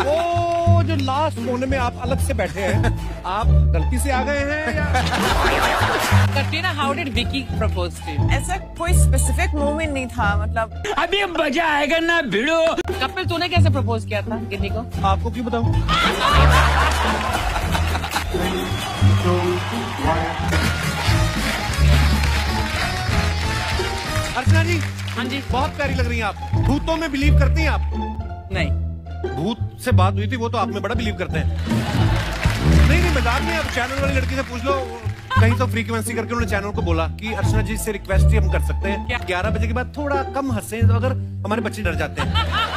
वो जो लास्ट कोने में आप अलग से बैठे हैं आप गलती से आ गए हैं या Katrina how did Vicky propose to ऐसा कोई स्पेसिफिक मोमेंट नहीं था मतलब अभी मज़ा आएगा ना भिड़ो। कपिल तूने कैसे प्रपोज किया था गिन्नी को? आपको क्यों बताऊँ? अर्चना जी हाँ जी। बहुत प्यारी लग रही हैं आप। भूतों में बिलीव करती हैं आप? नहीं। भूत से बात हुई थी, वो तो आप में बड़ा बिलीव करते हैं। नहीं नहीं, मज़ाक में आप चैनल वाली लड़की से पूछ लो। कहीं तो फ्रीक्वेंसी करके उन्होंने चैनल को बोला कि अर्चना जी से रिक्वेस्ट ही हम कर सकते हैं। ग्यारह बजे के बाद थोड़ा कम हंसे तो अगर हमारे बच्चे डर जाते हैं।